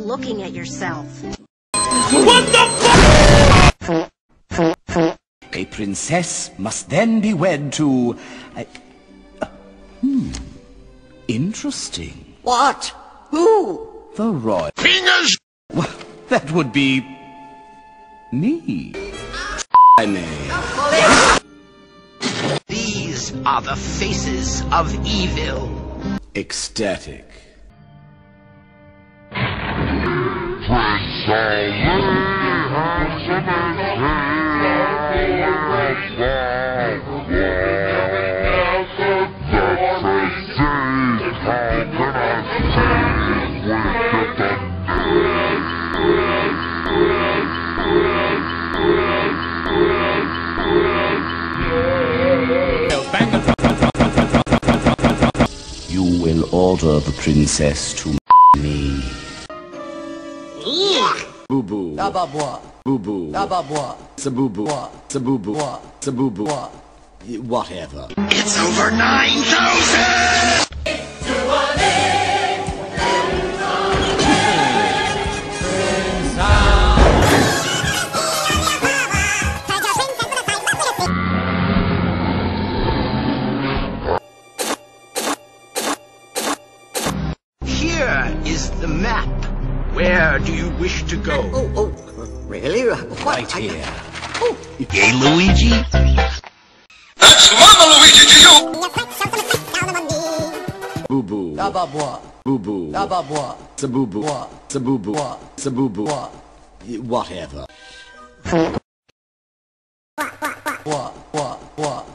looking at yourself. A princess must then be wed to... A, uh, hmm. Interesting. What? Who? The royal... Fingers! Well, that would be... me. I may. These are the faces of evil. Ecstatic. You will order the princess to me. Boo boo. Dababwa. Boo boo. Dababwa. Saboo What? Saboo What? Saboo What? Whatever. It's over 9,000! Here is the map. Where do you wish to go? Oh, oh, oh really? What? Right I- here. Oh. Hey, Luigi? Boo boo. Dababwa. Boo boo. Dababwa. Saboo boo. What? Saboo boo. What? Saboo boo. What? Whatever. What? What? What?